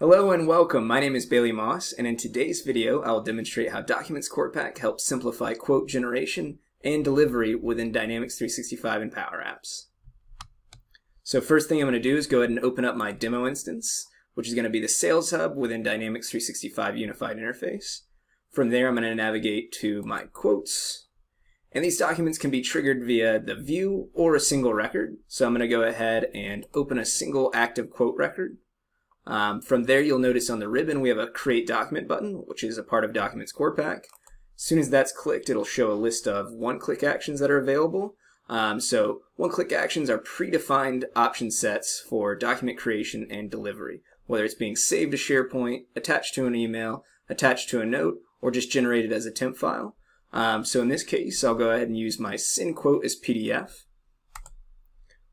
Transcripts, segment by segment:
Hello and welcome. My name is Bailey Moss, and in today's video, I will demonstrate how Documents Core Pack helps simplify quote generation and delivery within Dynamics 365 and Power Apps. So first thing I'm going to do is go ahead and open up my demo instance, which is going to be the Sales Hub within Dynamics 365 Unified Interface. From there, I'm going to navigate to my quotes, and these documents can be triggered via the view or a single record. So I'm going to go ahead and open a single active quote record. Um, from there, you'll notice on the ribbon, we have a Create Document button, which is a part of Documents Core Pack. As soon as that's clicked, it'll show a list of one-click actions that are available. Um, so one-click actions are predefined option sets for document creation and delivery, whether it's being saved to SharePoint, attached to an email, attached to a note, or just generated as a temp file. Um, so in this case, I'll go ahead and use my send quote as PDF.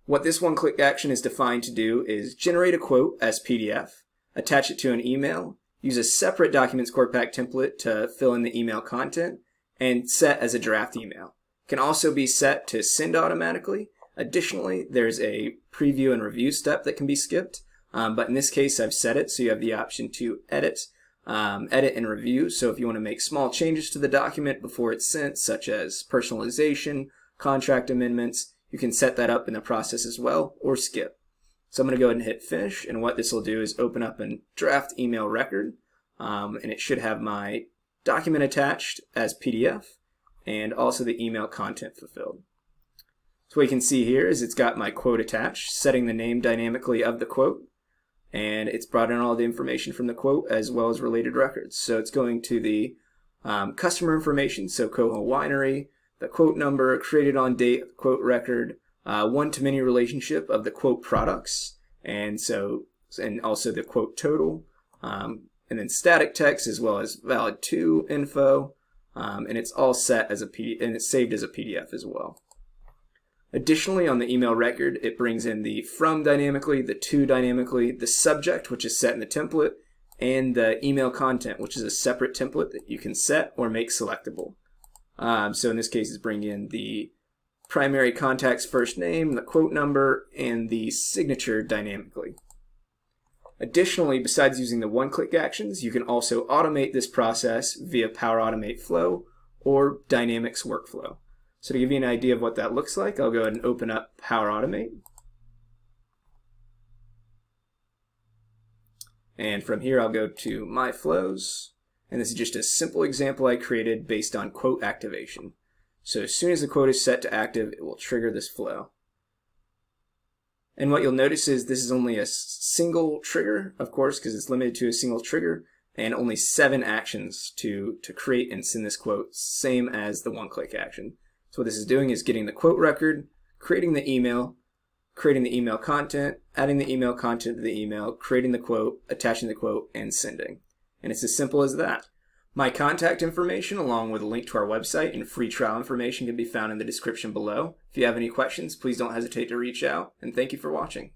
What this one-click action is defined to do is generate a quote as PDF, attach it to an email, use a separate Documents Core Pack template to fill in the email content, and set as a draft email. It can also be set to send automatically. Additionally, there's a preview and review step that can be skipped, um, but in this case I've set it so you have the option to edit, um, edit and review. So if you want to make small changes to the document before it's sent, such as personalization, contract amendments, you can set that up in the process as well or skip. So I'm going to go ahead and hit finish and what this will do is open up a draft email record um, and it should have my document attached as PDF and also the email content fulfilled. So what you can see here is it's got my quote attached, setting the name dynamically of the quote, and it's brought in all the information from the quote as well as related records. So it's going to the um, customer information, so Coho Winery, the quote number, created on date, quote record, uh, one-to-many relationship of the quote products, and so and also the quote total, um, and then static text as well as valid to info, um, and it's all set as a PDF, and it's saved as a PDF as well. Additionally, on the email record, it brings in the from dynamically, the to dynamically, the subject, which is set in the template, and the email content, which is a separate template that you can set or make selectable. Um, so in this case, it's bringing in the primary contact's first name, the quote number, and the signature dynamically. Additionally, besides using the one-click actions, you can also automate this process via Power Automate Flow or Dynamics Workflow. So to give you an idea of what that looks like, I'll go ahead and open up Power Automate. And from here, I'll go to My Flows. And this is just a simple example I created based on quote activation. So as soon as the quote is set to active, it will trigger this flow. And what you'll notice is this is only a single trigger, of course, because it's limited to a single trigger, and only seven actions to, to create and send this quote, same as the one-click action. So what this is doing is getting the quote record, creating the email, creating the email content, adding the email content to the email, creating the quote, attaching the quote, and sending. And it's as simple as that. My contact information, along with a link to our website and free trial information, can be found in the description below. If you have any questions, please don't hesitate to reach out, and thank you for watching.